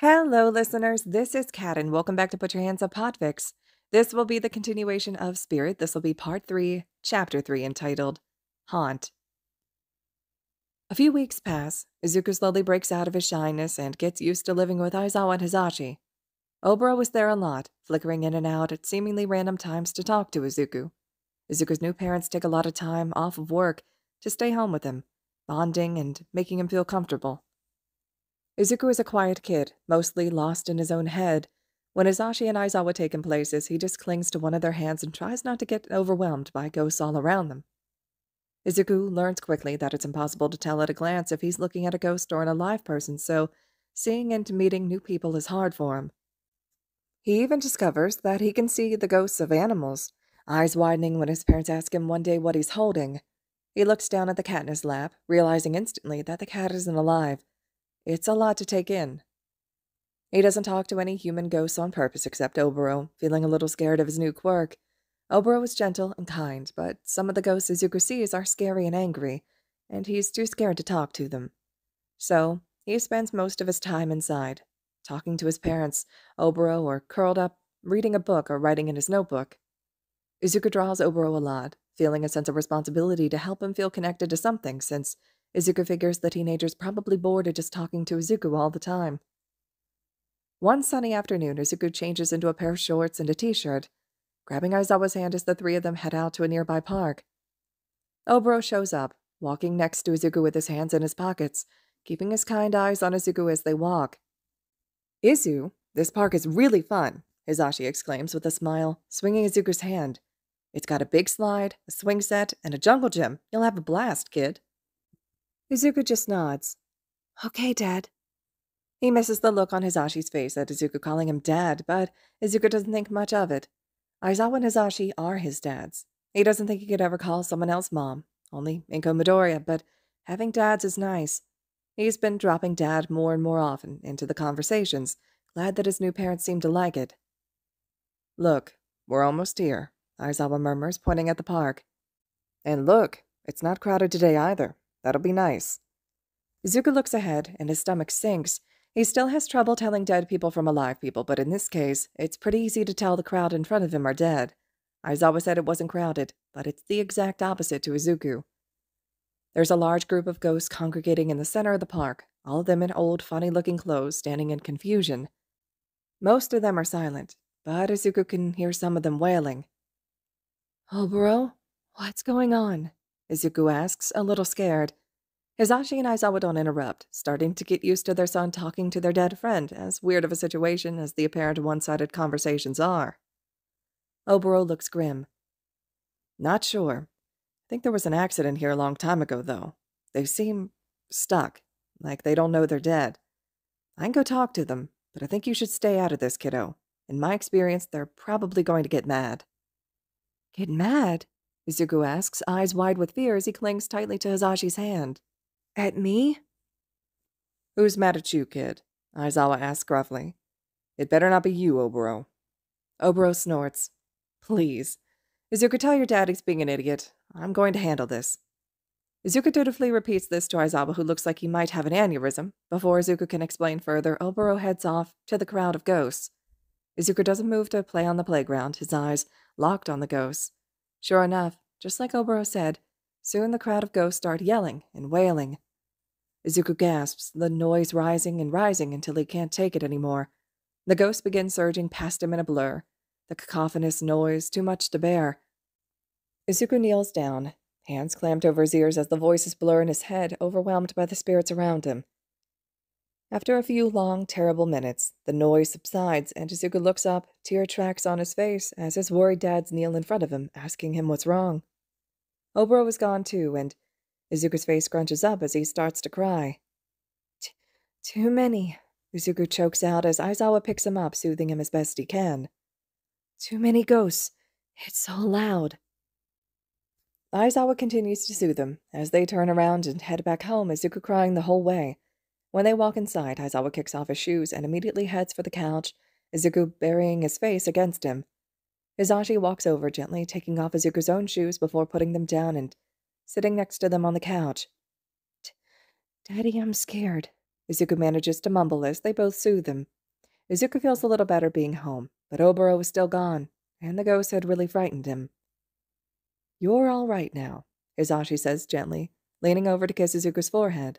Hello, listeners. This is Kat, and welcome back to Put Your Hands Up Podfics. This will be the continuation of Spirit. This will be part three, chapter three, entitled Haunt. A few weeks pass. Izuku slowly breaks out of his shyness and gets used to living with Aizawa and Hizashi. Oboro was there a lot, flickering in and out at seemingly random times to talk to Izuku. Izuku's new parents take a lot of time off of work to stay home with him, bonding and making him feel comfortable. Izuku is a quiet kid, mostly lost in his own head. When Hizashi and Aizawa take him places, he just clings to one of their hands and tries not to get overwhelmed by ghosts all around them. Izuku learns quickly that it's impossible to tell at a glance if he's looking at a ghost or an alive person, so seeing and meeting new people is hard for him. He even discovers that he can see the ghosts of animals, eyes widening when his parents ask him one day what he's holding. He looks down at the cat in his lap, realizing instantly that the cat isn't alive, it's a lot to take in. He doesn't talk to any human ghosts on purpose except Oboro, feeling a little scared of his new quirk. Oboro is gentle and kind, but some of the ghosts Izuku sees are scary and angry, and he's too scared to talk to them. So, he spends most of his time inside, talking to his parents, Oboro, or curled up, reading a book or writing in his notebook. Izuku draws Oboro a lot, feeling a sense of responsibility to help him feel connected to something since Izuku figures the teenager's probably bored of just talking to Izuku all the time. One sunny afternoon, Izuku changes into a pair of shorts and a t shirt, grabbing Aizawa's hand as the three of them head out to a nearby park. Oboro shows up, walking next to Izuku with his hands in his pockets, keeping his kind eyes on Izuku as they walk. Izu, this park is really fun, Hizashi exclaims with a smile, swinging Izuku's hand. It's got a big slide, a swing set, and a jungle gym. You'll have a blast, kid. Izuku just nods. Okay, Dad. He misses the look on Hizashi's face at Izuku calling him Dad, but Izuku doesn't think much of it. Aizawa and Hizashi are his dads. He doesn't think he could ever call someone else mom, only Inko Midoriya, but having dads is nice. He's been dropping Dad more and more often into the conversations, glad that his new parents seem to like it. Look, we're almost here, Aizawa murmurs, pointing at the park. And look, it's not crowded today either. That'll be nice. Izuku looks ahead, and his stomach sinks. He still has trouble telling dead people from alive people, but in this case, it's pretty easy to tell the crowd in front of him are dead. Aizawa said it wasn't crowded, but it's the exact opposite to Izuku. There's a large group of ghosts congregating in the center of the park, all of them in old, funny looking clothes, standing in confusion. Most of them are silent, but Izuku can hear some of them wailing. Oh, Oboro, what's going on? Izuku asks, a little scared. Hizashi and Aizawa don't interrupt, starting to get used to their son talking to their dead friend, as weird of a situation as the apparent one sided conversations are. Oboro looks grim. Not sure. I think there was an accident here a long time ago, though. They seem stuck, like they don't know they're dead. I can go talk to them, but I think you should stay out of this, kiddo. In my experience, they're probably going to get mad. Get mad? Izuku asks, eyes wide with fear as he clings tightly to Hizashi's hand. At me? Who's mad at you, kid? Aizawa asks gruffly. It better not be you, Oboro. Oboro snorts. Please. Izuku, tell your dad he's being an idiot. I'm going to handle this. Izuku dutifully repeats this to Aizawa, who looks like he might have an aneurysm. Before Izuku can explain further, Oboro heads off to the crowd of ghosts. Izuku doesn't move to play on the playground, his eyes locked on the ghosts. Sure enough, just like Oboro said, soon the crowd of ghosts start yelling and wailing. Izuku gasps, the noise rising and rising until he can't take it anymore. The ghosts begin surging past him in a blur, the cacophonous noise too much to bear. Izuku kneels down, hands clamped over his ears as the voices blur in his head, overwhelmed by the spirits around him. After a few long, terrible minutes, the noise subsides, and Izuku looks up, tear tracks on his face, as his worried dads kneel in front of him, asking him what's wrong. Oboro is gone too, and Izuku's face scrunches up as he starts to cry. Too many, Izuku chokes out as Aizawa picks him up, soothing him as best he can. Too many ghosts. It's so loud. Aizawa continues to soothe him as they turn around and head back home, Izuku crying the whole way. When they walk inside, Aizawa kicks off his shoes and immediately heads for the couch, Izuku burying his face against him. Hizashi walks over, gently taking off Izuku's own shoes before putting them down and sitting next to them on the couch. Daddy, I'm scared, Izuku manages to mumble as they both soothe him. Izuku feels a little better being home, but Oboro was still gone, and the ghost had really frightened him. You're all right now, Hizashi says gently, leaning over to kiss Izuku's forehead.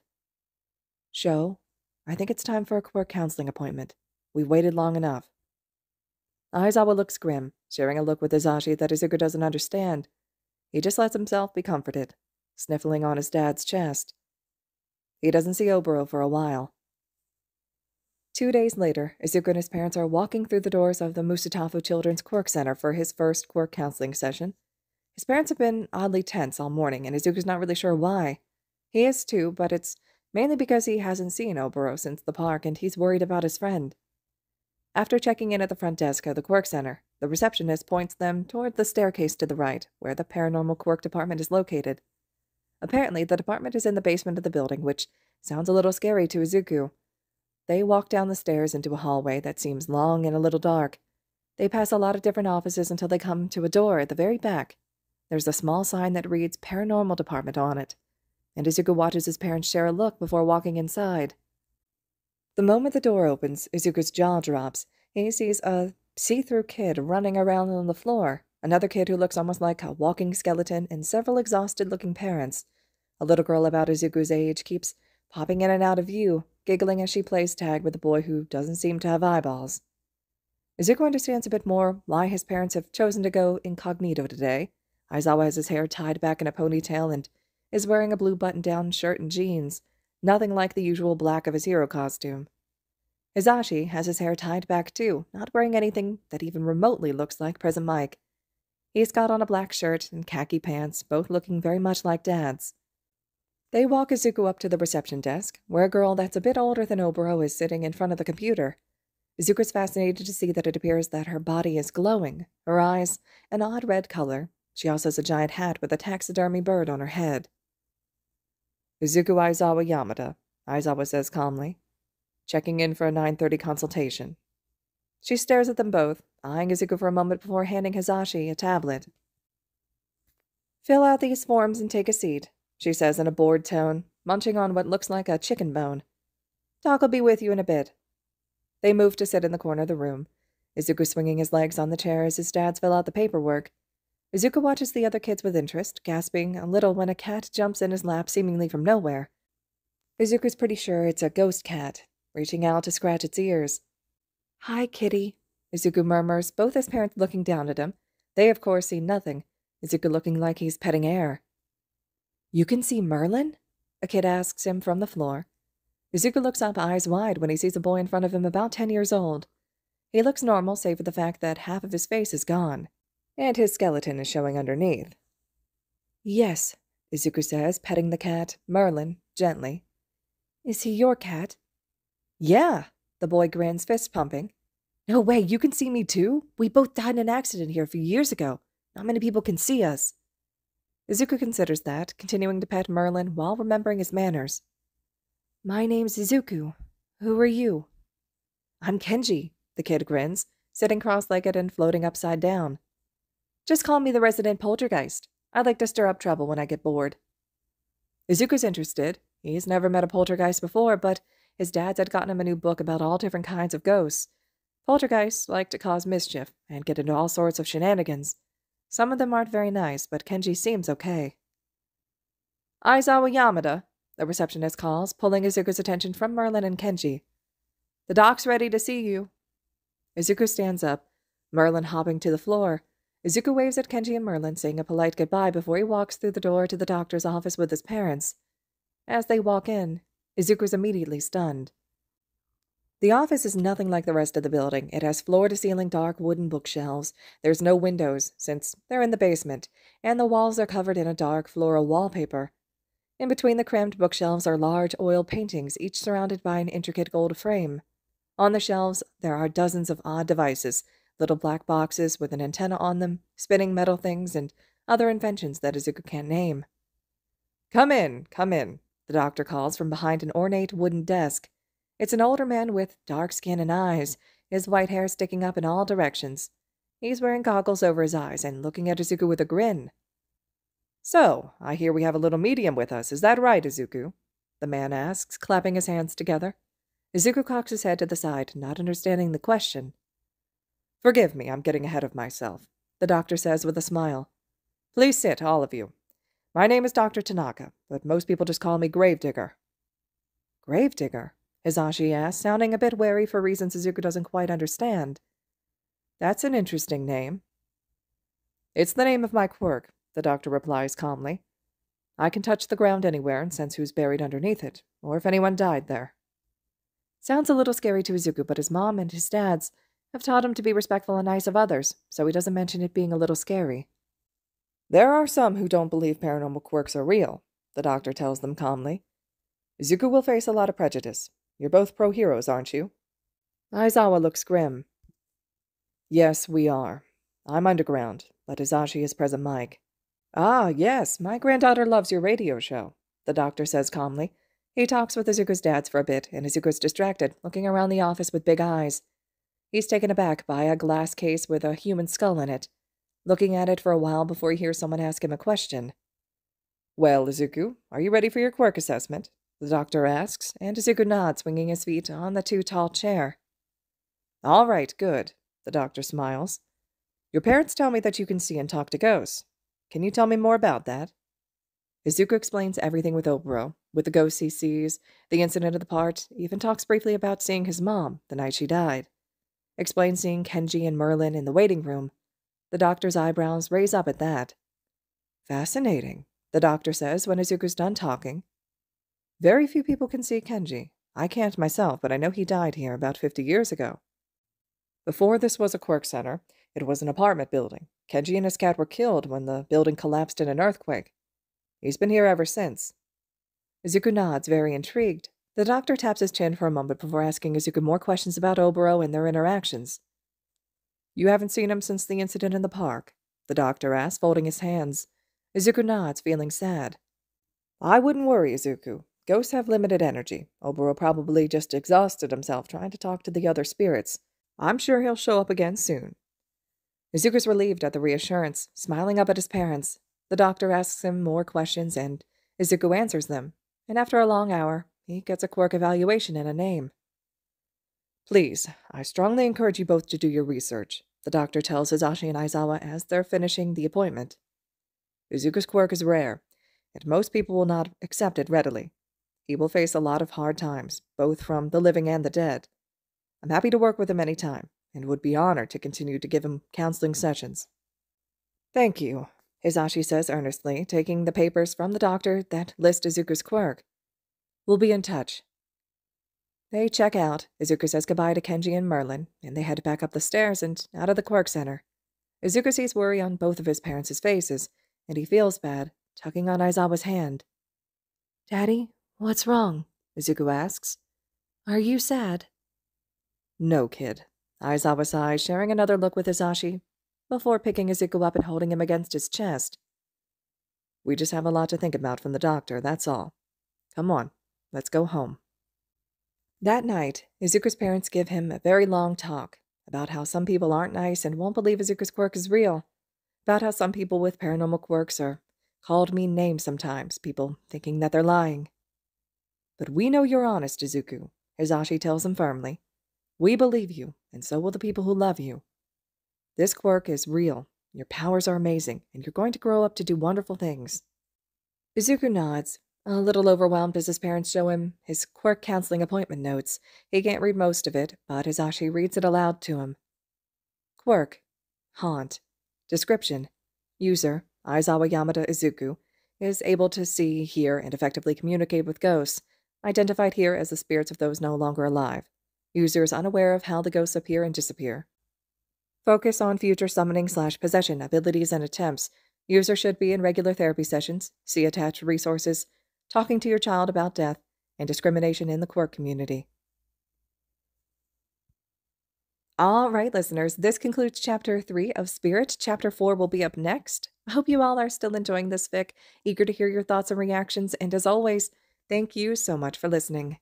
Sho, I think it's time for a quirk counseling appointment. We've waited long enough. Aizawa looks grim, sharing a look with Hizashi that Izuku doesn't understand. He just lets himself be comforted, sniffling on his dad's chest. He doesn't see Oboro for a while. Two days later, Izuku and his parents are walking through the doors of the Musutafu Children's Quirk Center for his first quirk counseling session. His parents have been oddly tense all morning, and Izuku's not really sure why. He is too, but it's mainly because he hasn't seen Oboro since the park and he's worried about his friend. After checking in at the front desk of the Quirk Center, the receptionist points them toward the staircase to the right, where the Paranormal Quirk Department is located. Apparently, the department is in the basement of the building, which sounds a little scary to Izuku. They walk down the stairs into a hallway that seems long and a little dark. They pass a lot of different offices until they come to a door at the very back. There's a small sign that reads Paranormal Department on it, and Izuku watches his parents share a look before walking inside. The moment the door opens, Izuku's jaw drops. He sees a see through kid running around on the floor, another kid who looks almost like a walking skeleton, and several exhausted looking parents. A little girl about Izuku's age keeps popping in and out of view, giggling as she plays tag with a boy who doesn't seem to have eyeballs. Izuku understands a bit more why his parents have chosen to go incognito today. Aizawa has his hair tied back in a ponytail and is wearing a blue button down shirt and jeans, nothing like the usual black of his hero costume. Hizashi has his hair tied back too, not wearing anything that even remotely looks like Present Mike. He's got on a black shirt and khaki pants, both looking very much like Dad's. They walk Izuku up to the reception desk, where a girl that's a bit older than Oboro is sitting in front of the computer. Izuku's fascinated to see that it appears that her body is glowing, her eyes an odd red color. She also has a giant hat with a taxidermy bird on her head. Izuku Aizawa Yamada, Aizawa says calmly, checking in for a 9.30 consultation. She stares at them both, eyeing Izuku for a moment before handing Hizashi a tablet. Fill out these forms and take a seat, she says in a bored tone, munching on what looks like a chicken bone. Doc will be with you in a bit. They move to sit in the corner of the room, Izuku swinging his legs on the chair as his dads fill out the paperwork. Izuku watches the other kids with interest, gasping a little when a cat jumps in his lap seemingly from nowhere. Izuku's pretty sure it's a ghost cat, reaching out to scratch its ears. Hi, kitty, Izuku murmurs, both his parents looking down at him. They, of course, see nothing, Izuku looking like he's petting air. You can see Merlin? A kid asks him from the floor. Izuku looks up eyes wide when he sees a boy in front of him about ten years old. He looks normal, save for the fact that half of his face is gone, and his skeleton is showing underneath. Yes, Izuku says, petting the cat, Merlin, gently. Is he your cat? Yeah, the boy grins, fist pumping. No way, you can see me too? We both died in an accident here a few years ago. Not many people can see us. Izuku considers that, continuing to pet Merlin while remembering his manners. My name's Izuku. Who are you? I'm Kenji, the kid grins, sitting cross legged and floating upside down. Just call me the resident poltergeist. I like to stir up trouble when I get bored. Izuku's interested. He's never met a poltergeist before, but his dad's had gotten him a new book about all different kinds of ghosts. Poltergeists like to cause mischief and get into all sorts of shenanigans. Some of them aren't very nice, but Kenji seems okay. Aizawa Yamada, the receptionist calls, pulling Izuku's attention from Merlin and Kenji. The doc's ready to see you. Izuku stands up, Merlin hopping to the floor. Izuku waves at Kenji and Merlin, saying a polite goodbye before he walks through the door to the doctor's office with his parents. As they walk in, Izuku is immediately stunned. The office is nothing like the rest of the building. It has floor to ceiling dark wooden bookshelves. There's no windows, since they're in the basement, and the walls are covered in a dark floral wallpaper. In between the crammed bookshelves are large oil paintings, each surrounded by an intricate gold frame. On the shelves, there are dozens of odd devices little black boxes with an antenna on them, spinning metal things, and other inventions that Izuku can't name. Come in, come in, the doctor calls from behind an ornate wooden desk. It's an older man with dark skin and eyes, his white hair sticking up in all directions. He's wearing goggles over his eyes and looking at Izuku with a grin. So, I hear we have a little medium with us, is that right, Izuku? the man asks, clapping his hands together. Izuku cocks his head to the side, not understanding the question. Forgive me, I'm getting ahead of myself, the doctor says with a smile. Please sit, all of you. My name is Dr. Tanaka, but most people just call me Gravedigger. Gravedigger? Hizashi asks, sounding a bit wary for reasons Izuku doesn't quite understand. That's an interesting name. It's the name of my quirk, the doctor replies calmly. I can touch the ground anywhere and sense who's buried underneath it, or if anyone died there. Sounds a little scary to Izuku, but his mom and his dad's have taught him to be respectful and nice of others, so he doesn't mention it being a little scary. There are some who don't believe paranormal quirks are real, the doctor tells them calmly. Izuku will face a lot of prejudice. You're both pro heroes, aren't you? Aizawa looks grim. Yes, we are. I'm underground, but Hizashi is present Mike. Ah, yes, my granddaughter loves your radio show, the doctor says calmly. He talks with Izuku's dads for a bit, and Izuku's distracted, looking around the office with big eyes. He's taken aback by a glass case with a human skull in it, looking at it for a while before he hears someone ask him a question. Well, Izuku, are you ready for your quirk assessment? The doctor asks, and Izuku nods, swinging his feet on the too tall chair. All right, good, the doctor smiles. Your parents tell me that you can see and talk to ghosts. Can you tell me more about that? Izuku explains everything with Oboro, with the ghosts he sees, the incident of the part, even talks briefly about seeing his mom the night she died. Explains seeing Kenji and Merlin in the waiting room. The doctor's eyebrows raise up at that. Fascinating, the doctor says when Izuku's done talking. Very few people can see Kenji. I can't myself, but I know he died here about 50 years ago. Before this was a quirk center, it was an apartment building. Kenji and his cat were killed when the building collapsed in an earthquake. He's been here ever since. Izuku nods, very intrigued. The doctor taps his chin for a moment before asking Izuku more questions about Oboro and their interactions. You haven't seen him since the incident in the park? The doctor asks, folding his hands. Izuku nods, feeling sad. I wouldn't worry, Izuku. Ghosts have limited energy. Oboro probably just exhausted himself trying to talk to the other spirits. I'm sure he'll show up again soon. Izuku's relieved at the reassurance, smiling up at his parents. The doctor asks him more questions, and Izuku answers them. And after a long hour, he gets a quirk evaluation and a name. Please, I strongly encourage you both to do your research, the doctor tells Hizashi and Aizawa as they're finishing the appointment. Izuku's quirk is rare, and most people will not accept it readily. He will face a lot of hard times, both from the living and the dead. I'm happy to work with him any time, and would be honored to continue to give him counseling sessions. Thank you, Hizashi says earnestly, taking the papers from the doctor that list Izuku's quirk. We'll be in touch. They check out. Izuku says goodbye to Kenji and Merlin, and they head back up the stairs and out of the Quirk Center. Izuku sees worry on both of his parents' faces, and he feels bad, tugging on Aizawa's hand. Daddy, What's wrong? Izuku asks. Are you sad? No, kid. Aizawa sighs, sharing another look with Hizashi, before picking Izuku up and holding him against his chest. We just have a lot to think about from the doctor, that's all. Come on, let's go home. That night, Izuku's parents give him a very long talk about how some people aren't nice and won't believe Izuku's quirk is real, about how some people with paranormal quirks are called mean names sometimes, people thinking that they're lying. But we know you're honest, Izuku, Hizashi tells him firmly. We believe you, and so will the people who love you. This quirk is real. Your powers are amazing, and you're going to grow up to do wonderful things. Izuku nods, a little overwhelmed as his parents show him his quirk counseling appointment notes. He can't read most of it, but Hizashi reads it aloud to him. Quirk. Haunt. Description. User, Aizawa Yamada Izuku, is able to see, hear, and effectively communicate with ghosts, identified here as the spirits of those no longer alive. User is unaware of how the ghosts appear and disappear. Focus on future summoning slash possession abilities and attempts. User should be in regular therapy sessions, see attached resources, talking to your child about death, and discrimination in the queer community. All right, listeners, this concludes chapter three of Spirit. Chapter four will be up next. I hope you all are still enjoying this fic, eager to hear your thoughts and reactions, and as always, Thank you so much for listening.